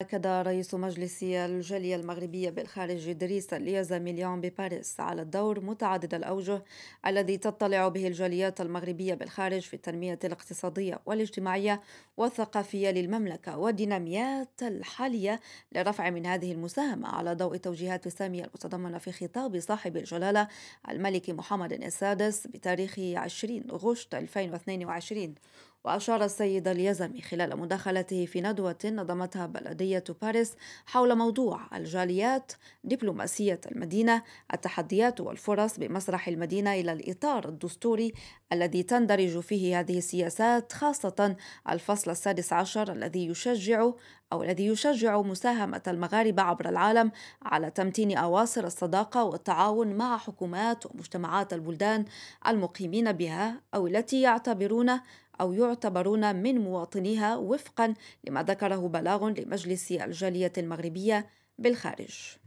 أكد رئيس مجلس الجالية المغربية بالخارج إدريس اليزاميليون بباريس على الدور متعدد الأوجه الذي تطلع به الجاليات المغربية بالخارج في التنمية الاقتصادية والاجتماعية والثقافية للمملكة والديناميات الحالية للرفع من هذه المساهمة على ضوء توجيهات سامية المتضمنة في خطاب صاحب الجلالة الملك محمد السادس بتاريخ 20 غشت 2022 وأشار السيد اليزمي خلال مداخلته في ندوة نظمتها بلدية باريس حول موضوع الجاليات دبلوماسية المدينة التحديات والفرص بمسرح المدينة إلى الإطار الدستوري الذي تندرج فيه هذه السياسات خاصة الفصل السادس عشر الذي يشجع أو الذي يشجع مساهمة المغاربة عبر العالم على تمتين أواصر الصداقة والتعاون مع حكومات ومجتمعات البلدان المقيمين بها أو التي يعتبرون أو يعتبرون من مواطنيها وفقا لما ذكره بلاغ لمجلس الجالية المغربية بالخارج.